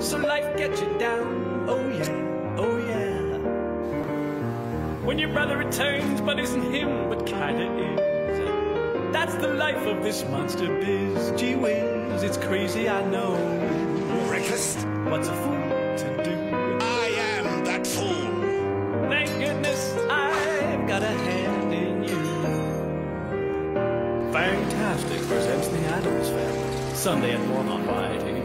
So life gets you down, oh yeah, oh yeah. When your brother returns, but isn't him, but kinda is. That's the life of this monster biz. Gee whiz, it's crazy, I know. Breakfast? What's a fool to do? I am that fool. Thank goodness I've got a hand in you. Fangtastic presents the Addams Family. Sunday at 1 on YT.